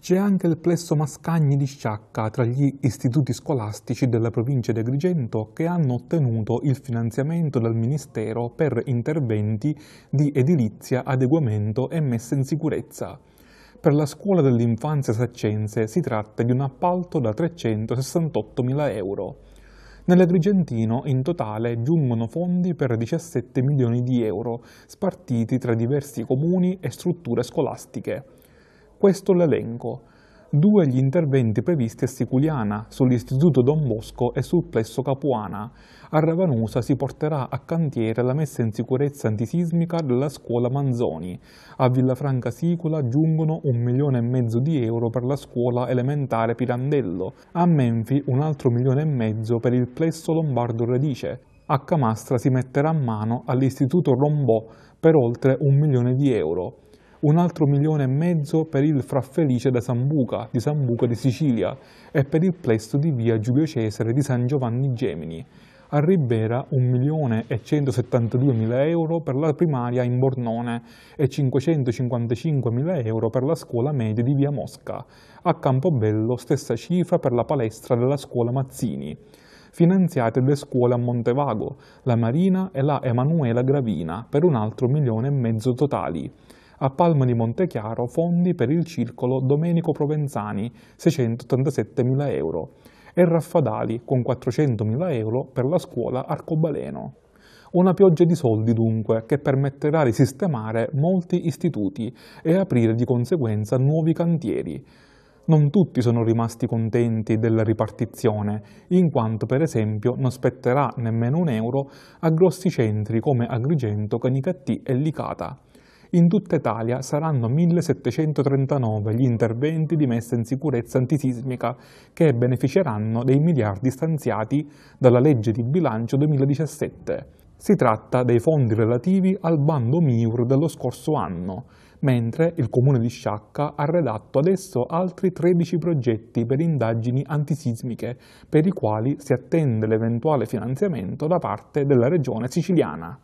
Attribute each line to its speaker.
Speaker 1: C'è anche il plesso Mascagni di Sciacca tra gli istituti scolastici della provincia di Agrigento che hanno ottenuto il finanziamento dal Ministero per interventi di edilizia, adeguamento e messa in sicurezza. Per la scuola dell'infanzia saccense si tratta di un appalto da 368.000 euro. Nell'Agrigentino in totale giungono fondi per 17 milioni di euro, spartiti tra diversi comuni e strutture scolastiche. Questo l'elenco. Due gli interventi previsti a Siculiana, sull'Istituto Don Bosco e sul Plesso Capuana. A Ravanusa si porterà a cantiere la messa in sicurezza antisismica della scuola Manzoni. A Villafranca Sicula giungono un milione e mezzo di euro per la scuola elementare Pirandello. A Menfi un altro milione e mezzo per il Plesso Lombardo Radice. A Camastra si metterà a mano all'Istituto Rombò per oltre un milione di euro un altro milione e mezzo per il Fraffelice da Sambuca, di Sambuca di Sicilia, e per il plesto di via Giulio Cesare di San Giovanni Gemini. A Ribera 1 milione e 172 mila euro per la primaria in Bornone e 555 mila euro per la scuola media di via Mosca. A Campobello stessa cifra per la palestra della scuola Mazzini finanziate le scuole a Montevago, la Marina e la Emanuela Gravina per un altro milione e mezzo totali a Palma di Montechiaro fondi per il circolo Domenico Provenzani 687.000 euro e Raffadali con 400.000 euro per la scuola Arcobaleno. Una pioggia di soldi dunque che permetterà di sistemare molti istituti e aprire di conseguenza nuovi cantieri. Non tutti sono rimasti contenti della ripartizione, in quanto per esempio non spetterà nemmeno un euro a grossi centri come Agrigento, Canicattì e Licata. In tutta Italia saranno 1739 gli interventi di messa in sicurezza antisismica che beneficeranno dei miliardi stanziati dalla legge di bilancio 2017. Si tratta dei fondi relativi al bando MIUR dello scorso anno, mentre il comune di Sciacca ha redatto adesso altri 13 progetti per indagini antisismiche, per i quali si attende l'eventuale finanziamento da parte della regione siciliana.